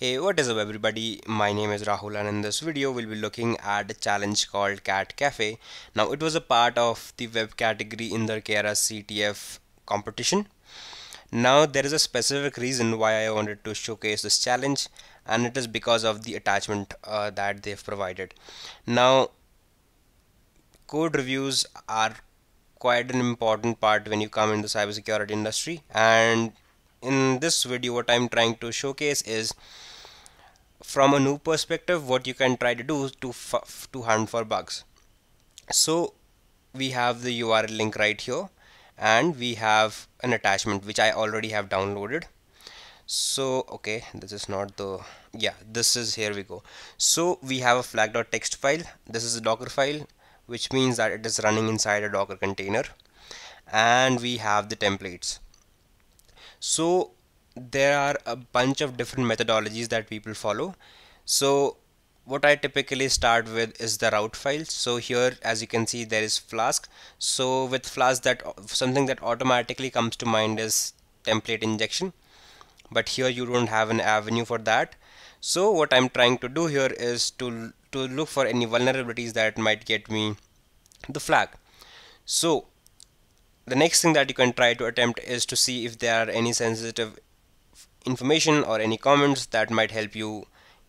Hey what is up everybody my name is Rahul and in this video we'll be looking at a challenge called Cat Cafe. Now it was a part of the web category in the Keras CTF competition. Now there is a specific reason why I wanted to showcase this challenge and it is because of the attachment uh, that they've provided. Now code reviews are quite an important part when you come in the cybersecurity industry and in this video what I'm trying to showcase is from a noob perspective what you can try to do to to hunt for bugs. So we have the URL link right here and we have an attachment which I already have downloaded. So okay this is not the yeah this is here we go. So we have a flag.txt file. This is a docker file which means that it is running inside a docker container. And we have the templates. So there are a bunch of different methodologies that people follow. So what I typically start with is the route file. So here as you can see there is flask. So with flask that something that automatically comes to mind is template injection. But here you don't have an avenue for that. So what I'm trying to do here is to to look for any vulnerabilities that might get me the flag. So the next thing that you can try to attempt is to see if there are any sensitive information or any comments that might help you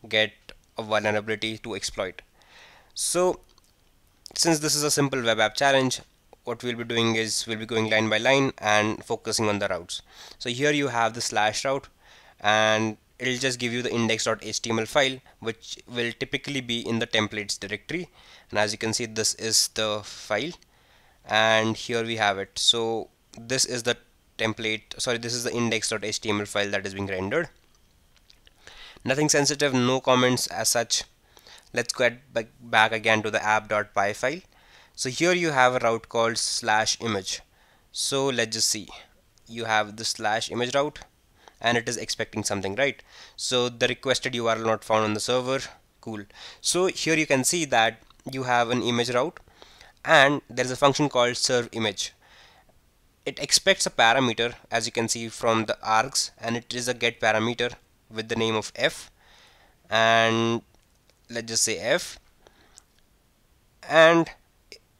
get a vulnerability to exploit. So since this is a simple web app challenge, what we'll be doing is we'll be going line by line and focusing on the routes. So here you have the slash route and it'll just give you the index.html file which will typically be in the templates directory and as you can see this is the file and here we have it so this is the template sorry this is the index.html file that is being rendered. Nothing sensitive no comments as such. Let's get back again to the app.py file. So here you have a route called slash image. So let's just see. You have the slash image route and it is expecting something right? So the requested URL not found on the server cool. So here you can see that you have an image route and there is a function called serve image it expects a parameter as you can see from the args and it is a get parameter with the name of f. And let's just say f. And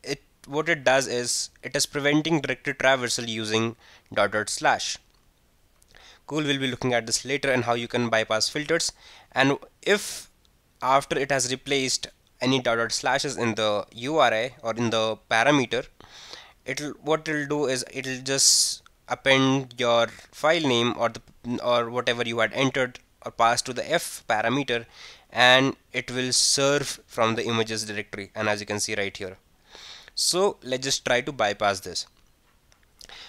it what it does is it is preventing directory traversal using dot dot slash. Cool we'll be looking at this later and how you can bypass filters. And if after it has replaced any dot dot slashes in the URI or in the parameter it'll what it'll do is it'll just append your file name or the or whatever you had entered or passed to the f parameter and it will serve from the images directory and as you can see right here. So let's just try to bypass this.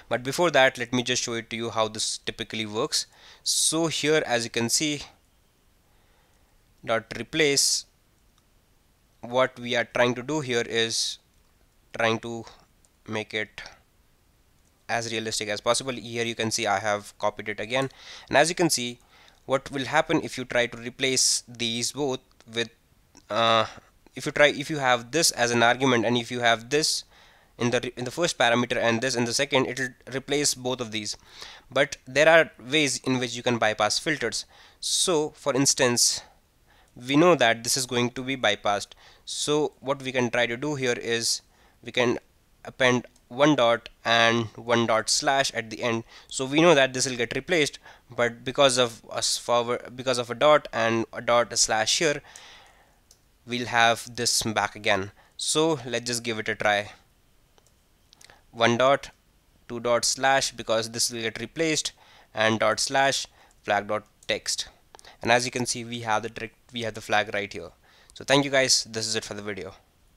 But before that let me just show it to you how this typically works. So here as you can see dot replace what we are trying to do here is trying to make it as realistic as possible. Here you can see I have copied it again. And as you can see what will happen if you try to replace these both with uh, if you try if you have this as an argument and if you have this in the in the first parameter and this in the second it will replace both of these. But there are ways in which you can bypass filters. So for instance we know that this is going to be bypassed. So what we can try to do here is we can append one dot and one dot slash at the end. So we know that this will get replaced but because of us forward because of a dot and a dot a slash here we'll have this back again. So let's just give it a try. One dot two dot slash because this will get replaced and dot slash flag dot text. And as you can see we have the direct we have the flag right here. So thank you guys. This is it for the video